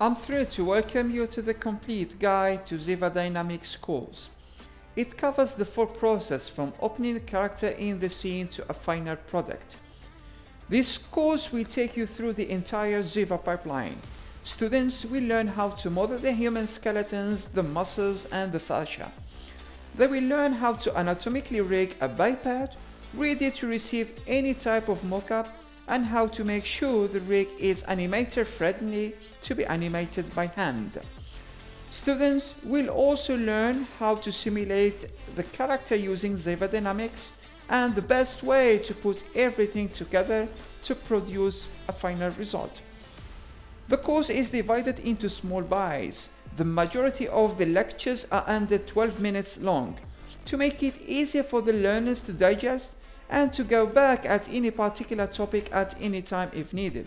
I'm thrilled to welcome you to the complete guide to Ziva Dynamics course. It covers the full process from opening a character in the scene to a final product. This course will take you through the entire Ziva pipeline. Students will learn how to model the human skeletons, the muscles and the fascia. They will learn how to anatomically rig a biped, ready to receive any type of mockup and how to make sure the rig is animator friendly to be animated by hand. Students will also learn how to simulate the character using Ziva Dynamics and the best way to put everything together to produce a final result. The course is divided into small bites. The majority of the lectures are under 12 minutes long to make it easier for the learners to digest and to go back at any particular topic at any time if needed.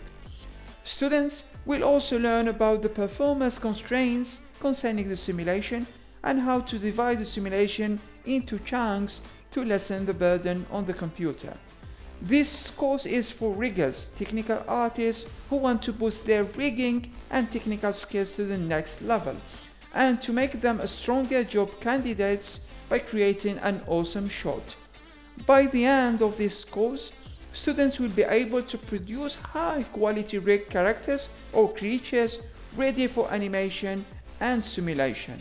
Students will also learn about the performance constraints concerning the simulation and how to divide the simulation into chunks to lessen the burden on the computer. This course is for riggers, technical artists who want to boost their rigging and technical skills to the next level, and to make them a stronger job candidates by creating an awesome shot. By the end of this course, students will be able to produce high quality rig characters or creatures ready for animation and simulation.